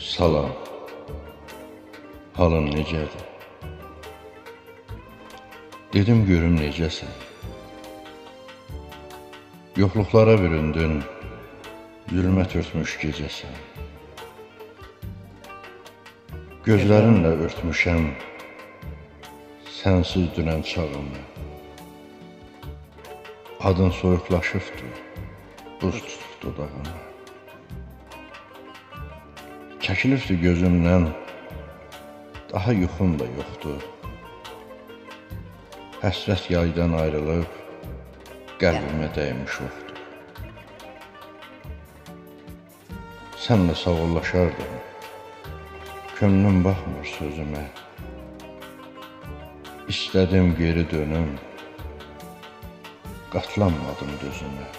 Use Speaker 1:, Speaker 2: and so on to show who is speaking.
Speaker 1: Salam. Halın necədir? Dedim görüm necəsən. Yoxluqlara büründün, zülmət örtmüş gecəsən. Gözlərinlə örtmüşəm sənsiz dünən çağımı. Adın soyuqlaşıbdı, buz tutub dodağına. Çəkilirdi gözümdən, daha yuxum da yoxdur. Həsrət yaydan ayrılıb, qəlbimə dəymiş oxdur. Sənlə sağollaşardım, könlüm baxmır sözümə. İstədim geri dönüm, qatlanmadım dözümə.